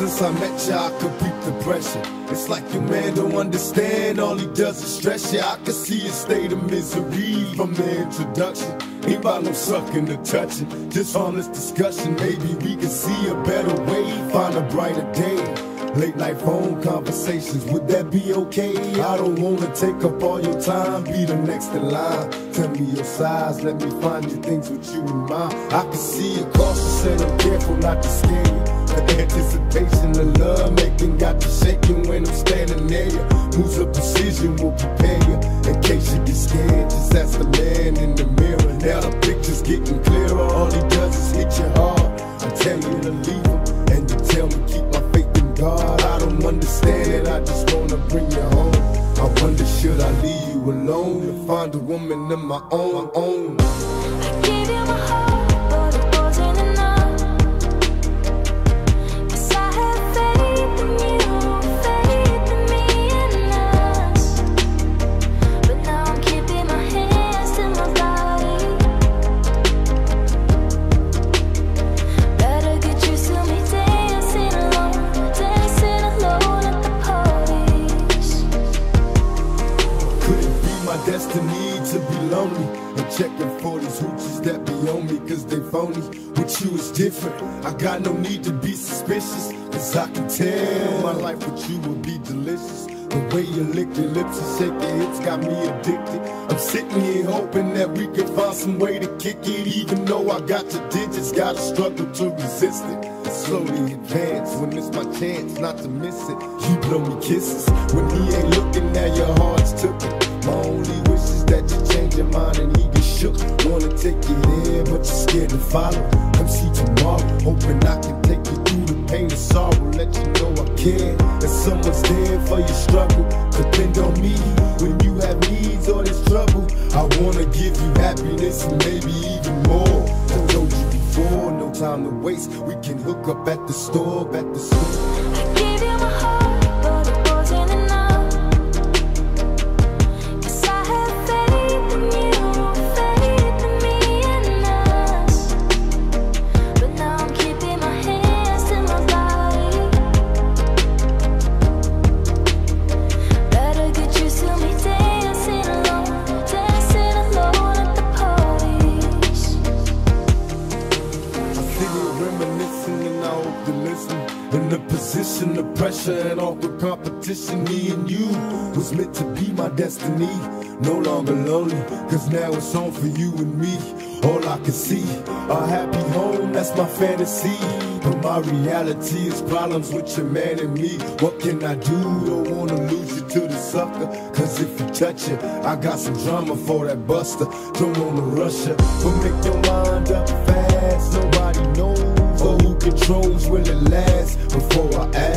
you, I met ya, I could beat the pressure. It's like your man don't understand, all he does is stress ya. I can see a state of misery from the introduction. Ain't about no sucking or touching, just harmless discussion. Maybe we can see a better way, find a brighter day. Late night phone conversations, would that be okay? I don't wanna take up all your time, be the next in line. Tell me your size, let me find you things with you in mind. I can see you cautious and I'm careful not to scare you. Anticipation of love making got you shaking when I'm standing near you. Moves of precision will prepare you in case you get scared. Just ask the man in the mirror. Now the picture's getting clearer. All he does is hit you hard. I tell you to leave him, and you tell me keep my faith in God. I don't understand it. I just wanna bring you home. I wonder should I leave you alone to find a woman of my own? Own. Checking for these hoochies that be on me cause they phony? With you it's different. I got no need to be suspicious cause I can tell my life with you will be delicious. The way you lick your lips and shake your hips got me addicted. I'm sitting here hoping that we can find some way to kick it. Even though I got your digits, gotta struggle to resist it. Slowly advance when it's my chance not to miss it. You blow me kisses when he ain't looking at your heart's took it. My only your mind and he get shook. Wanna take you there, but you're scared to follow. Come see tomorrow, hoping I can take you through the pain and sorrow. Let you know I care. That someone's there for your struggle. Depend on me when you have needs or there's trouble. I wanna give you happiness and maybe even more. I told you before, no time to waste. We can hook up at the store, at the store. Position of pressure and awkward competition, me and you was meant to be my destiny. No longer lonely, cause now it's home for you and me. All I can see, a happy home, that's my fantasy. But my reality is problems with your man and me. What can I do? Don't wanna lose you to the sucker. Cause if you touch it, I got some drama for that buster. Don't wanna rush it, but make your mind up fast. Nobody knows who controls will it last. Before I ask,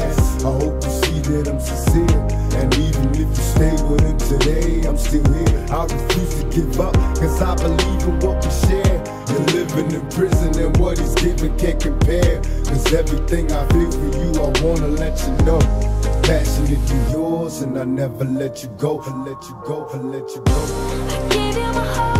give up, cause I believe in what we share. You're living in prison and what he's giving can't compare. Cause everything I feel for you, I wanna let you know. Passionately yours, and I never let you go. I let you go, I let you go. I gave you my heart.